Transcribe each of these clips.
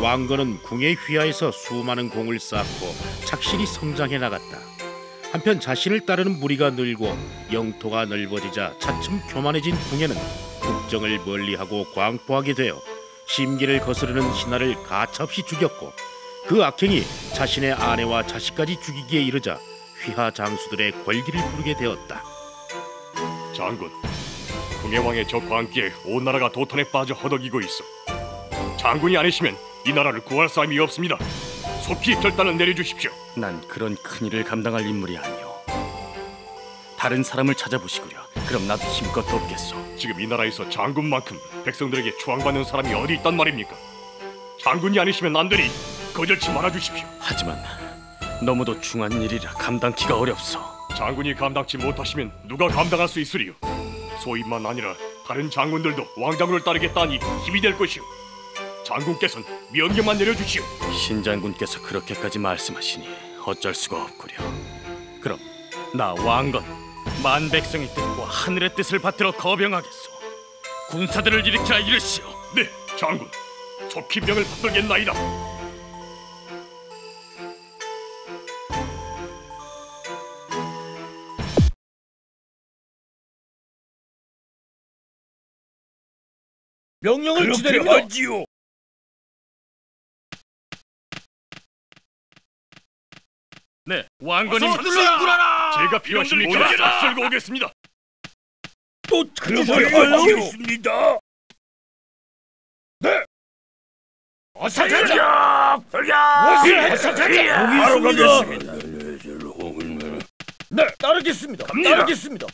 왕건은 궁의 휘하에서 수많은 공을 쌓고 착실히 성장해 나갔다. 한편 자신을 따르는 무리가 늘고 영토가 넓어지자 차츰 교만해진 궁에는 국정을 멀리하고 광포하게 되어 심기를 거스르는 신하를 가차없이 죽였고 그 악행이 자신의 아내와 자식까지 죽이기에 이르자 휘하 장수들의 권기를 부르게 되었다. 장군, 궁예왕의 저 광기에 온 나라가 도탄에 빠져 허덕이고 있어. 장군이 아니시면 이 나라를 구할 사람이 없습니다. 속히 결단을 내려주십시오. 난 그런 큰 일을 감당할 인물이 아니오. 다른 사람을 찾아보시구려. 그럼 나도 힘껏 돕겠소. 지금 이 나라에서 장군만큼 백성들에게 추앙받는 사람이 어디 있단 말입니까? 장군이 아니시면 안 되니 거절치 말아주십시오. 하지만 너무도 중한 일이라 감당키가 어렵소. 장군이 감당치 못하시면 누가 감당할 수 있으리요? 소인만 아니라 다른 장군들도 왕장군을 따르겠다니 힘이 될 것이오. 장군께선 명령만 내려주시오. 신장군께서 그렇게까지 말씀하시니 어쩔 수가 없구려. 그럼 나 왕건 만 백성의 뜻과 하늘의 뜻을 받들어 거병하겠소. 군사들을 일으켜 이르시오. 네, 장군. 속히 명을 받들겠나이다. 명령을 기다려하지요. 네, 왕건이 제가 필요하십니까? 싹 쓸고 오겠습니다. 또 찾으셨어요? 있습니다. 네. 어서 가자. 어서 가자. 바로 가겠습니다. 네, 따르겠습니다. 따르겠습니다.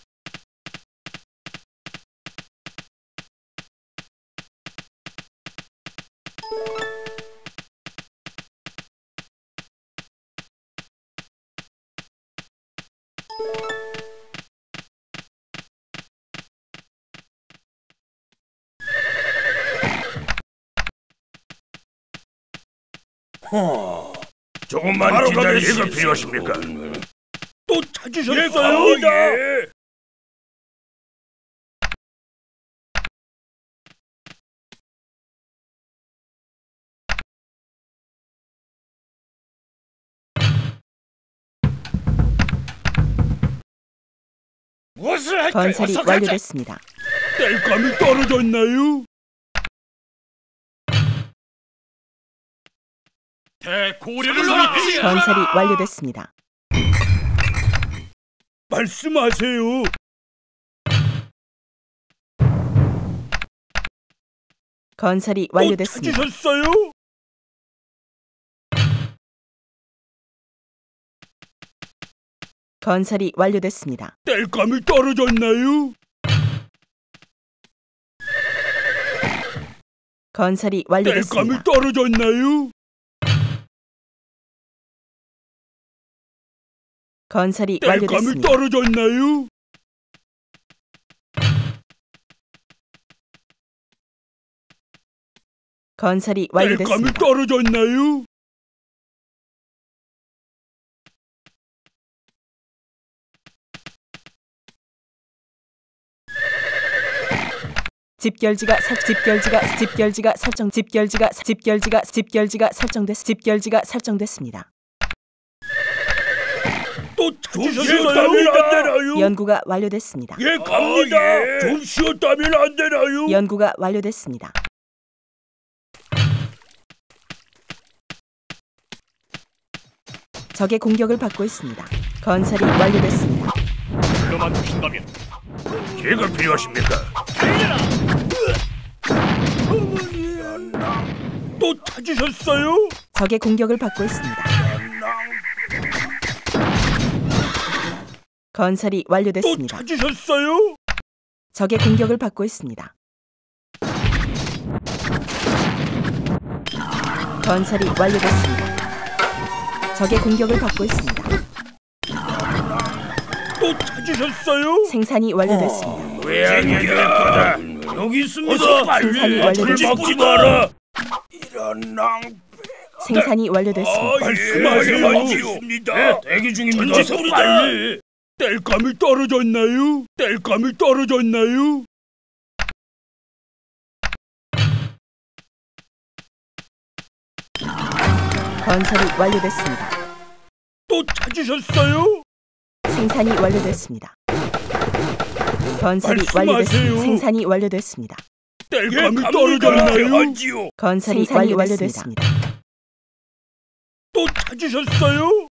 조금만 기다리시오. 얘가 필요하십니까? 또 찾으셨어요? 예. 건설이. 완료됐습니다. 땔감이 떨어졌나요? 대고리를 건설이 완료됐습니다. 말씀하세요. 건설이 또 완료됐습니다. 찾으셨어요? 건설이 완료됐습니다. 땔감이 떨어졌나요? 건설이 땔감이 완료됐습니다. 떨어졌나요? 건설이 땔감이 완료됐습니다. 떨어졌나요? 건설이 땔감이 완료됐습니다. 떨어졌나요? 집결지가 설 집결지가 집결지가 설정 집결지가 집결지가 집결지가 설정됐 집결지가 설정됐습니다. 또 찾으셨다면 안 되나요? 연구가 완료됐습니다. 예, 갑니다. 좀 쉬었다면 안 되나요? 연구가 완료됐습니다. 적의 공격을 받고 있습니다. 건설이 완료됐습니다. 불러만 주신다면 제가 필요하십니까? 또 찾으셨어요? 적의 공격을 받고 있습니다. 건설이 또 완료됐습니다. 찾으셨어요? 적의 공격을 받고 있습니다. 건설이 완료됐습니다. 적의 공격을 받고 있습니다. 또 찾으셨어요? 생산이 완료됐습니다. 어, 고양이들 여기 있습니다. 생산이 완료됐습니다. 마라. 이런 낭. 생산이 완료됐습니다. 말씀하세요. 네, 대기 중입니다. 전지 빨리. 땔감이 떨어졌나요? 땔감이 떨어졌나요? 건설이 완료됐습니다. 또 찾으셨어요? 생산이 완료됐습니다. 건설이 말씀하세요. 완료됐습니다. 생산이 완료됐습니다. 뗄감이 떨어졌나요? 하지요. 건설이 생산이 완료됐습니다. 또 찾으셨어요?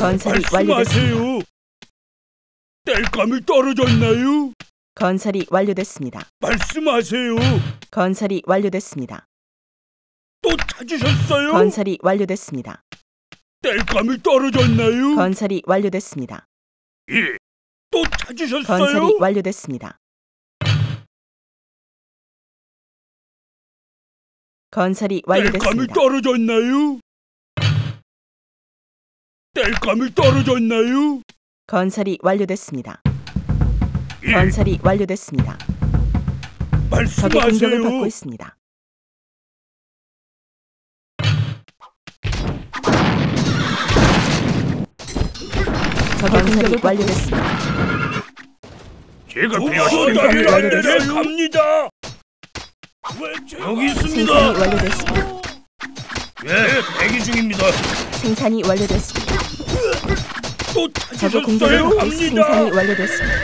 건설이 완료됐습니다. 말씀하세요. 뗄감이 떨어졌나요? 건설이 완료됐습니다. 말씀하세요. 건설이 완료됐습니다. 또 찾으셨어요? 건설이 완료됐습니다. 뗄감이 떨어졌나요? 건설이 완료됐습니다. 예. 또 찾으셨어요? 건설이 완료됐습니다. 건설이 완료됐습니다. 떨어졌나요? 뗄감이 떨어졌나요? 건설이 완료됐습니다. 예. 건설이 완료됐습니다. 적의 공격을 받고 말씀하세요. 있습니다. 적의 공격이 완료됐습니다. 제가 생산이 필요하시다면 완료됐습니다. 갑니다. 여기 생산이 있습니다. 완료됐습니다. 예, 대기 중입니다. 생산이 완료됐습니다. 또 적의? 받고 있습니다. 생산이 갑니다. 완료됐습니다.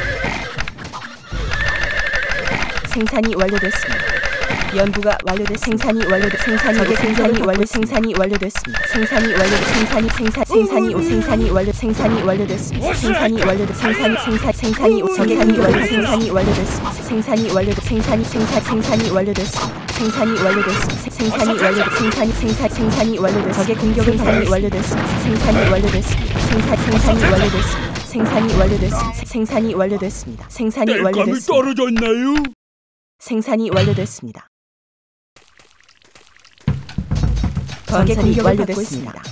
생산이 완료됐습니다. 연구가 완료됐 생산이 완료됐 생산이 적의 생산이 완료 생산이 완료됐습니다. 생산이 완료 생산이 생산 생산이 오 생산이 완료 생산이 완료됐습니다. 생산이 완료됐 생산이 생산 생산이 오 생산이 완료 생산이 완료됐습니다. 생산이 완료 생산이 생산 생산이 완료됐습니다. 생산이 완료됐습니다. 생산이 완료 생산이 생산 생산이 완료됐 적의 공격은 생산이 완료됐습니다. 생산이 완료됐습니다. 생산 생산이 완료됐습니다. 생산이 완료됐습니다. 생산이 완료됐습니다. 생산이 완료됐습니다. 떨어졌나요? 생산이 완료됐습니다. 건설이 완료됐습니다.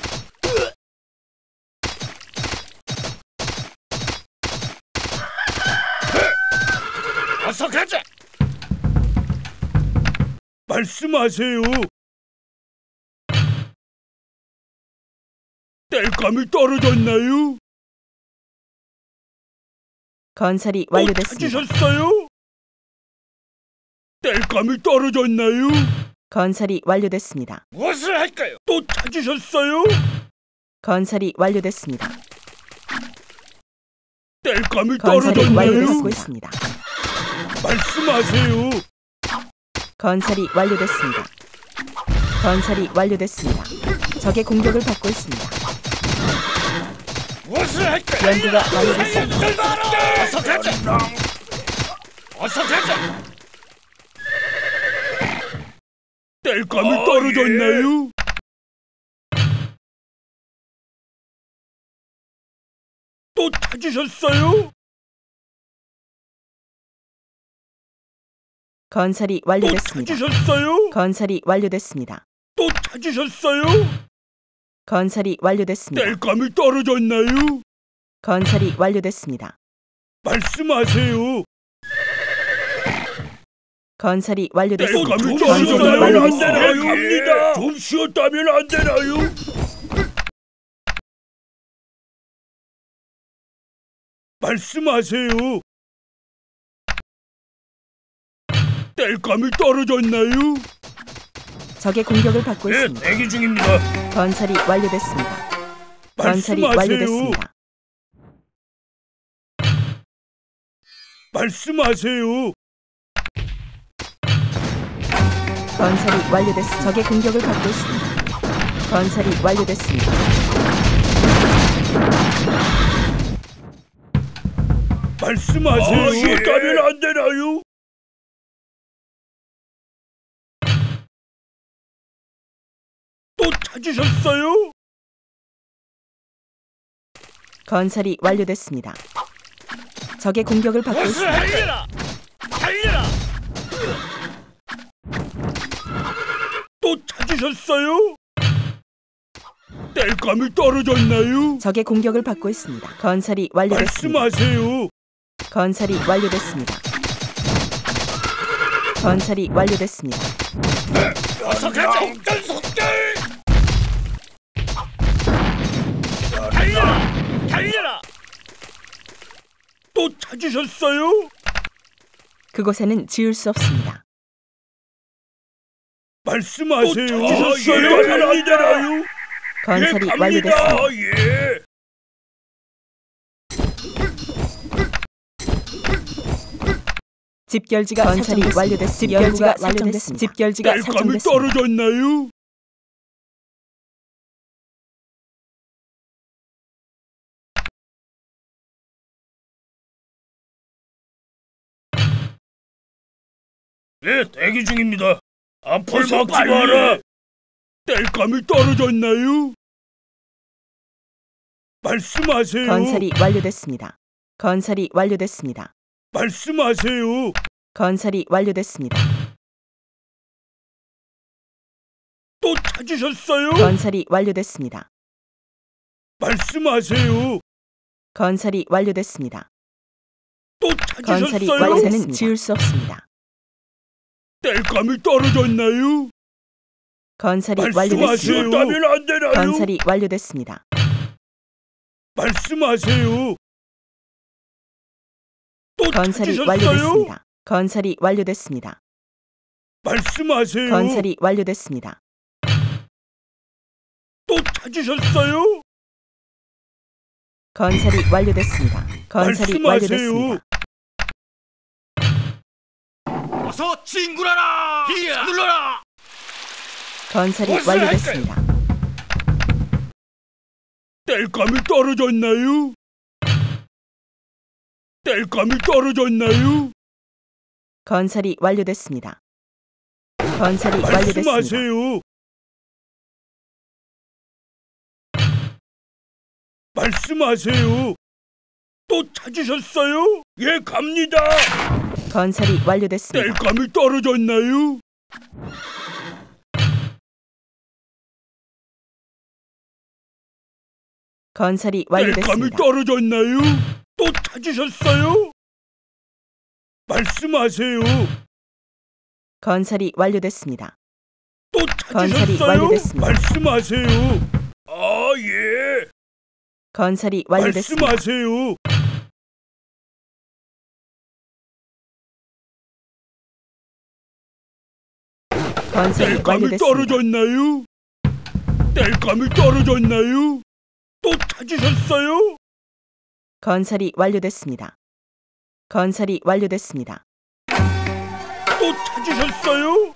어서 가자. 말씀하세요. 뗄감이 떨어졌나요? 건설이 또 완료됐습니다. 찾으셨어요? 뗄감이 떨어졌나요? 건설이 완료됐습니다. 무엇을 할까요? 또 찾으셨어요? 건설이 완료됐습니다. 뗄감이 건설이 완료되고? 있습니다. 말씀하세요. 건설이 완료됐습니다. 건설이 완료됐습니다. 적의 공격을 받고 있습니다. 무엇을 할까요? 연구가 완료됐습니다. 어서 가자. 어서 가자. 뗄감이 떨어졌나요? 또 찾으셨어요? 건설이 또 완료됐습니다. 찾으셨어요? 건설이 완료됐습니다. 또 찾으셨어요? 건설이 완료됐습니다. 뗄감이 떨어졌나요? 건설이 완료됐습니다. 말씀하세요. 건설이 완료됐습니다. 뗄감이 건설이 떨어졌나요? 안 완료됐습니다. 되나요? 갑니다. 좀 쉬었다면 안 되나요? 말씀하세요. 뗄감이 떨어졌나요? 적의 공격을 받고 예, 있습니다. 대기 중입니다. 건설이 완료됐습니다. 건설이 말씀하세요. 완료됐습니다. 말씀하세요. 건설이 완료됐습니다. 적의 공격을 받고 있습니다. 건설이 완료됐습니다. 말씀하세요. 어, 쉬었다면 안 되나요? 또 찾으셨어요? 건설이 완료됐습니다. 적의 공격을 받고 있습니다. 달려 찾으셨어요? 뗄감이 떨어졌나요? 적의 공격을 받고 있습니다. 건설이 완료됐습니다. 말씀하세요. 건설이 완료됐습니다. 건설이 완료됐습니다. 가자. 속절! 달려라! 달려라! 또 찾으셨어요? 그곳에는 지을 수 없습니다. 말씀하세요. 찾으셨어요? 아니잖아요. 건설이 예, 갑니다. 완료됐습니다. 예. 집결지가 건설이 완료됐습니다. 집결지가 설정됐습니다. 집결지가 설정됐습니다. 떨어졌나요? 네, 대기 중입니다. 앞을 막지 마라. 뗄감이 떨어졌나요? 말씀하세요. 건설이 완료됐습니다. 건설이 완료됐습니다. 말씀하세요. 건설이 완료됐습니다. 또 찾으셨어요? 건설이 완료됐습니다. 말씀하세요. 건설이 완료됐습니다. 또 건설이 찾으셨어요? 완료는 지을 수 없습니다. 뗄감이 떨어졌나요? 건설이 말씀하세요. 완료됐습니다. 따면 안 되나요? 건설이 완료됐습니다. 말씀하세요. 또 건설이 찾으셨어요? 완료됐습니다. 건설이 완료됐습니다. 말씀하세요. 건설이 완료됐습니다. 또 찾으셨어요? 건설이 완료됐습니다. 건설이 말씀하세요. 완료됐습니다. 어서 진군하라! 눌러라! 건설이 완료됐습니다. 뗄감이 떨어졌나요? 뗄감이 떨어졌나요? 건설이 완료됐습니다. 건설이 완료됐습니다. 말씀하세요. 말씀하세요. 또 찾으셨어요? 예, 갑니다. 건설이 완료됐습니다. 뗄감이 떨어졌나요? 건설이 완료됐습니다. 떨어졌나요? 또 찾으셨어요? 말씀하세요. 건설이 완료됐습니다. 또 건설이 찾으셨어요? 완료됐습니다. 말씀하세요. 아, 예. 건설이 완료됐습니다. 말씀하세요. 건설이 완료됐습니다. 떨어졌나요? 뗄감이 떨어졌나요? 또 찾으셨어요? 건설이 완료됐습니다. 건설이 완료됐습니다. 또 찾으셨어요?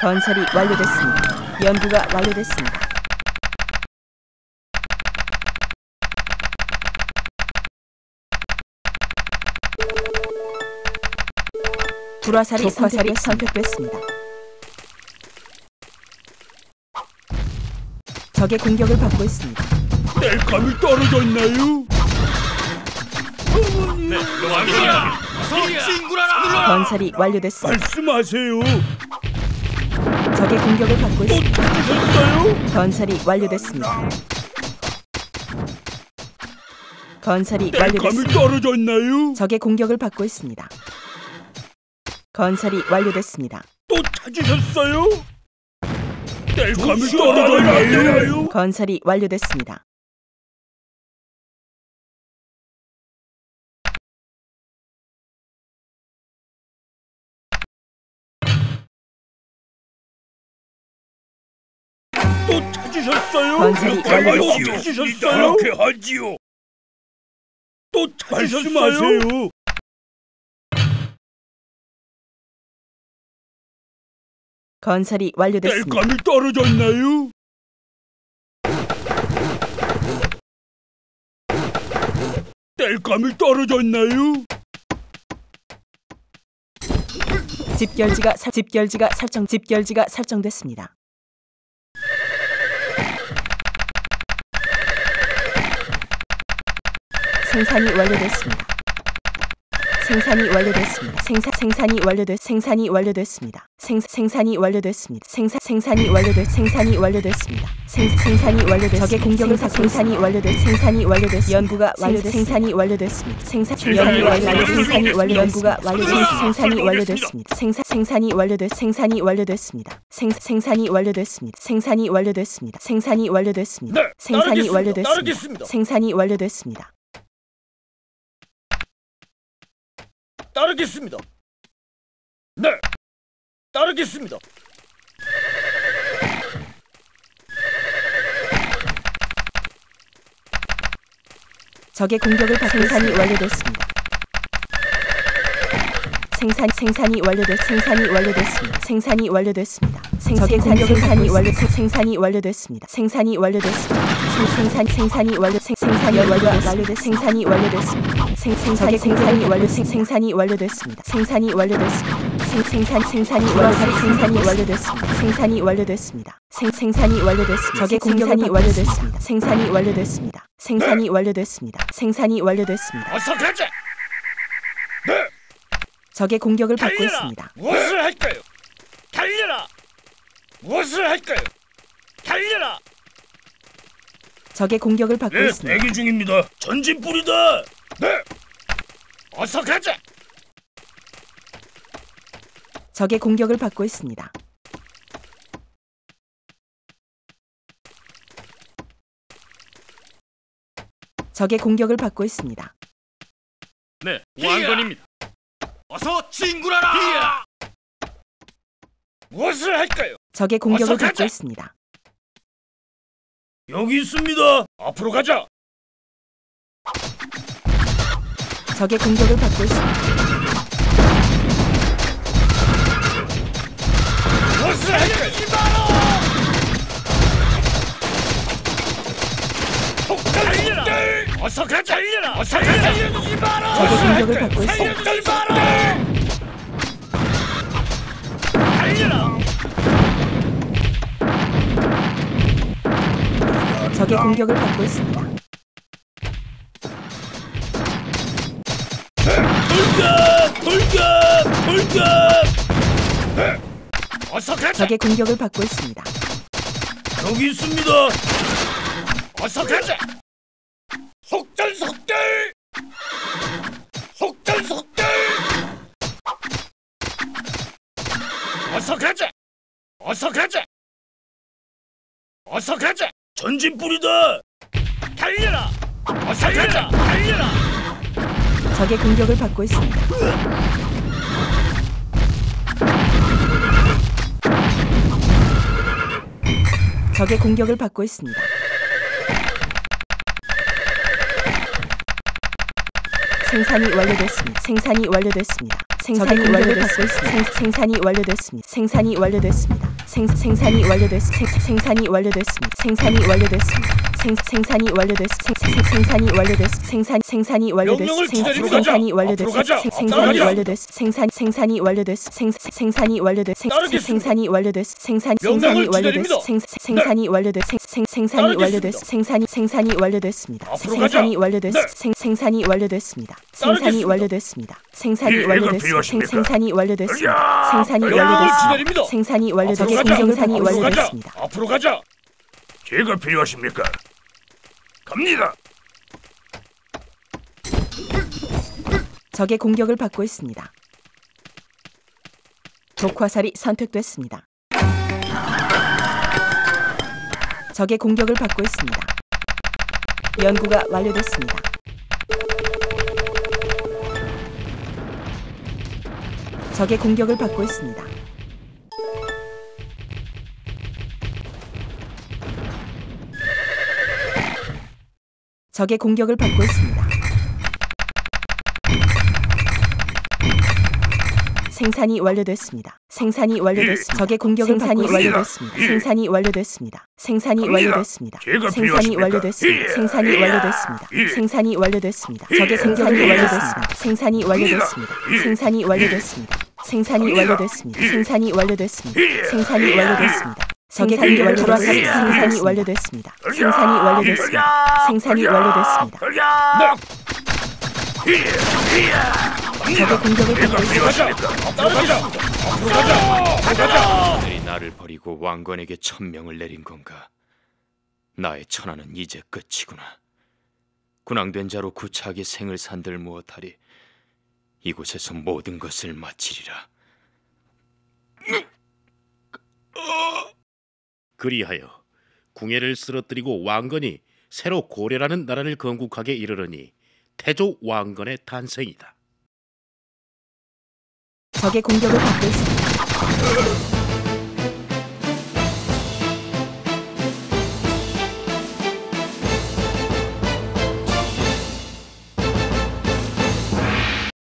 건설이 완료됐습니다. 연구가 완료됐습니다. 불화살이 화살이 선택됐습니다. 적의 공격을 받고 있습니다. 뗄감이 떨어졌나요? 왕이야! 눌러라! 건설이 완료됐습니다. 말씀하세요. 적의 공격을 받고 또 있습니다. 찾으셨어요? 건설이 완료됐습니다. 건설이 완료됐습니다. 떨어졌나요? 적의 공격을 받고 있습니다. 건설이 완료됐습니다. 또 찾으셨어요? 뗄감이 떨어졌나요? 건설이 완료됐습니다. 또 찾으셨어요? 건설이. 완료됐습니다. 찾으셨어요? 이렇게 하지요. 또 찾으셨어요? 건설이 완료됐습니다. 뗄감이 떨어졌나요? 뗄감이 떨어졌나요? 집결지가 설- 집결지가 설정 집결지가 설정됐습니다. 생산이 완료됐습니다. 생산이 완료됐습니다. 생산 생산이 완료됐 생산이 완료됐습니다. 생 생산이 완료됐습니다. 생산 생산이 완료됐 생산이 완료됐습니다. 생 생산이 완료됐 적의 공격을 사 생산이 완료됐 생산이 완료됐 연구가 완료됐 생산이 완료됐습니다. 생산 생산이 완료됐 생산이 완료 연구가 완료 생산이 완료됐습니다. 생산 생산이 완료됐 생산이 완료됐습니다. 생 생산이 완료됐습니다. 생산이 완료됐습니다. 생산이 완료됐습니다. 네, 생산이. 완료됐습니다. 생산이 완료됐습니다. 따르겠습니다. 네, 따르겠습니다. 적의 공격을 받고 생산이 완료됐습니다. 생산 생산이 완료됐 생산이 완료됐습니다. 생산이 완료됐습니다. 생 생산이 생산이 완료 생- 생산이 완료됐습니다. 생산이 완료됐습니다. 생 생산 생산이 완료 생 생산이 완료 완료됐 생산이 완료됐습니다. 생 생산이 생산이 완료 생 생산이 완료됐습니다. 생산이 완료됐습니다. 생 생산 생산이 완료 생산이 완료됐습니다. 생산이 완료됐습니다. 생 생산이 완료됐습니다. 적의 공격이 완료됐습니다. 생산이 완료됐습니다. 생산이 완료됐습니다. 생산이 완료됐습니다. 어서 가자. 네, 적의 공격을 받고. 있습니다. 무엇을 할까요? 달려라. 무엇을 할까요? 달려라. 적의 공격을 받고 네, 있습니다. 대기 중입니다. 전진 뿌리다. 네, 어서 가자. 적의 공격을 받고 있습니다. 적의 공격을 받고 있습니다. 네, 왕건입니다. 어서 진군하라. 무엇을 할까요? 적의 공격을 가자. 받고 있습니다. 여기 있습니다. 앞으로 가자. 적의 공격을 받고 있습니다. 어서 가자. 달려라. 어서 가자. 마라. 적의 공격을 받고 있습니다. 살려주지 마라. 달려라. 적의 공격을 받고 있습니다. 적의 공격을 받고 있습니다. 여기 있습니다. 어서 가자. 속전속결. 속전속결. 어서 가자. 어서 가자. 어서 가자. 전진 뿌리다. 달려라. 어서 가자. 달려라. 적의 공격을 받고 있습니다. 적의 공격을 받고 있습니다. 생산이 완료됐습니다. 생산이 완료됐습니다. 생산이 완료됐습니다. 생, 생산이 완료됐습니다. 생산이 완료됐습니다. 생, 생산이 완료됐습니다. 생, 생산이 완료됐습니다. 생산이 완료됐습니다. 생, 생산이 완료됐습니다. 생, 생, 생산이 완료됐습니다. 생산 생산이 완료됐습니다. 생산이. 완료됐습니다. 생, 생산이. 완료됐습니다. 생산 생산이 완료됐습니다. 생, 생산이 완료됐 생, 따르겠습니다. 생산이 완료됐 생산 생산이 완료됐 기다립니다. 생, 생산이 완료됐 생, 생, 생산이 따르겠습니다. 완료됐 생산이 생산이 완료됐습니다. 생산이 가자. 완료됐 네. 생, 생산이 완료됐습니다. 생산이. 완료됐습니다. 생산이 예, 완료됐습니다. 생, 필요하십니까? 생산이 완료됐습니다. 야! 생산이 완료됐습니다. 생산이 완료됐 앞으로 가자. 생산이. 완료됐습니다. 앞으로 가자. 제가 필요하십니까? 갑니다. 적의 공격을 받고 있습니다. 독화살이 선택됐습니다. 적의 공격을 받고 있습니다. 연구가 완료됐습니다. 적의 공격을 받고 있습니다. 적의 공격을 받고 있습니다. 생산이 완료됐습니다. 생산이 완료됐습니다. 적의 공격 생산이 완료됐습니다. 생산이 완료됐습니다. 생산이. 완료됐습니다. 생산이? 완료됐습니다. 예. 생산이 예. 완료됐습니다. 예. 생산이 완료됐습니다. 예. 적의 생산이 예. 완료됐습니다. 생산이 완료됐습니다. 예. 생산이 완료됐습니다. 생산이. 완료됐습니다. 예. 생산이 완료됐습니다. 예. 생산이 예. 완료됐습니다. 생산이 완료됐습니다. 생산이 완료됐습니다. 생산이 완료됐습니다. 생산이 완료됐습니다. 네. 적의 공격을 받고 있습니다. 그들이 나를 버리고 왕건에게 천명을 내린 건가? 나의 천하는 이제 끝이구나. 군왕된 자로 구차하게 생을 산들 무엇하리 이곳에서 모든 것을 마치리라. 그리하여 궁예를 쓰러뜨리고 왕건이 새로 고려라는 나라를 건국하게 이르르니 태조 왕건의 탄생이다. 적의 공격을 받고 있습니다.